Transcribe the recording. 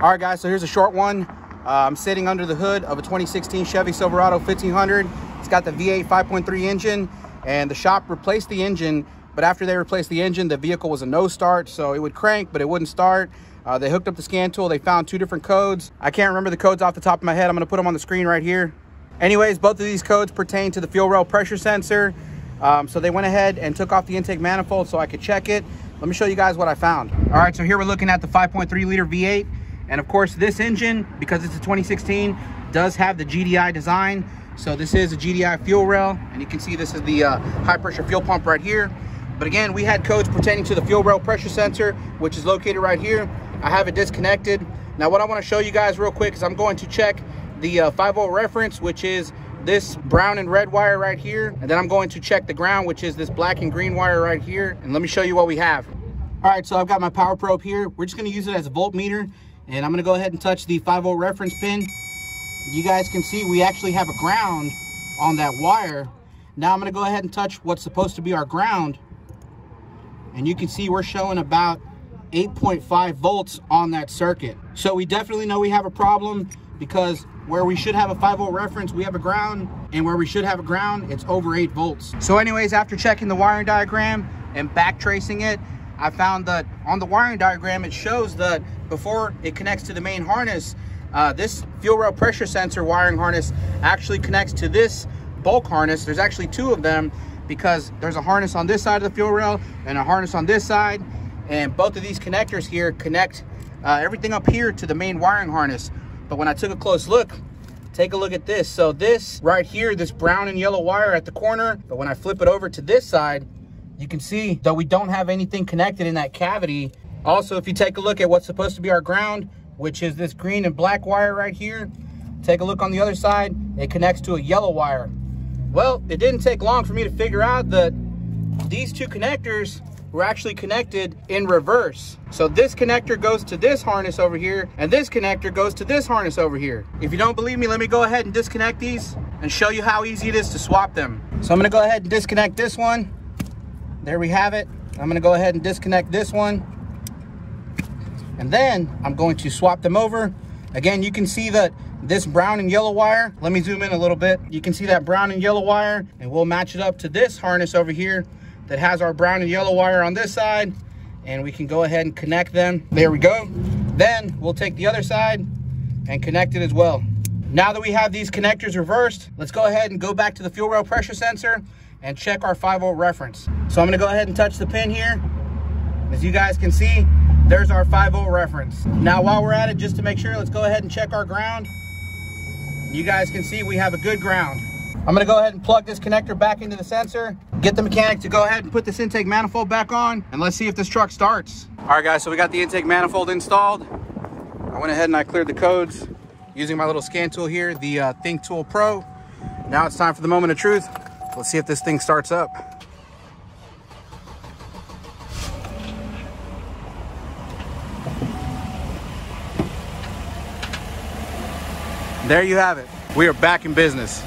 All right, guys, so here's a short one. Uh, I'm sitting under the hood of a 2016 Chevy Silverado 1500. It's got the V8 5.3 engine, and the shop replaced the engine, but after they replaced the engine, the vehicle was a no start, so it would crank, but it wouldn't start. Uh, they hooked up the scan tool. They found two different codes. I can't remember the codes off the top of my head. I'm to put them on the screen right here. Anyways, both of these codes pertain to the fuel rail pressure sensor. Um, so they went ahead and took off the intake manifold so I could check it. Let me show you guys what I found. All right, so here we're looking at the 5.3 liter V8. And of course, this engine, because it's a 2016, does have the GDI design. So this is a GDI fuel rail, and you can see this is the uh, high pressure fuel pump right here. But again, we had codes pertaining to the fuel rail pressure sensor, which is located right here. I have it disconnected. Now what I wanna show you guys real quick is I'm going to check the uh, 5 volt reference, which is this brown and red wire right here. And then I'm going to check the ground, which is this black and green wire right here. And let me show you what we have. All right, so I've got my power probe here. We're just gonna use it as a voltmeter and I'm gonna go ahead and touch the 5 volt reference pin. You guys can see we actually have a ground on that wire. Now I'm gonna go ahead and touch what's supposed to be our ground. And you can see we're showing about 8.5 volts on that circuit. So we definitely know we have a problem because where we should have a 5 volt reference, we have a ground, and where we should have a ground, it's over 8 volts. So anyways, after checking the wiring diagram and back tracing it, I found that on the wiring diagram, it shows that before it connects to the main harness, uh, this fuel rail pressure sensor wiring harness actually connects to this bulk harness. There's actually two of them because there's a harness on this side of the fuel rail and a harness on this side. And both of these connectors here connect uh, everything up here to the main wiring harness. But when I took a close look, take a look at this. So this right here, this brown and yellow wire at the corner, but when I flip it over to this side, you can see that we don't have anything connected in that cavity. Also, if you take a look at what's supposed to be our ground, which is this green and black wire right here, take a look on the other side, it connects to a yellow wire. Well, it didn't take long for me to figure out that these two connectors were actually connected in reverse. So this connector goes to this harness over here, and this connector goes to this harness over here. If you don't believe me, let me go ahead and disconnect these and show you how easy it is to swap them. So I'm gonna go ahead and disconnect this one there we have it. I'm gonna go ahead and disconnect this one. And then I'm going to swap them over. Again, you can see that this brown and yellow wire, let me zoom in a little bit. You can see that brown and yellow wire and we'll match it up to this harness over here that has our brown and yellow wire on this side and we can go ahead and connect them. There we go. Then we'll take the other side and connect it as well. Now that we have these connectors reversed, let's go ahead and go back to the fuel rail pressure sensor and check our 5 volt reference. So I'm gonna go ahead and touch the pin here. As you guys can see, there's our 5 volt reference. Now while we're at it, just to make sure, let's go ahead and check our ground. You guys can see we have a good ground. I'm gonna go ahead and plug this connector back into the sensor, get the mechanic to go ahead and put this intake manifold back on, and let's see if this truck starts. All right guys, so we got the intake manifold installed. I went ahead and I cleared the codes using my little scan tool here, the uh, ThinkTool Pro. Now it's time for the moment of truth. Let's see if this thing starts up. There you have it. We are back in business.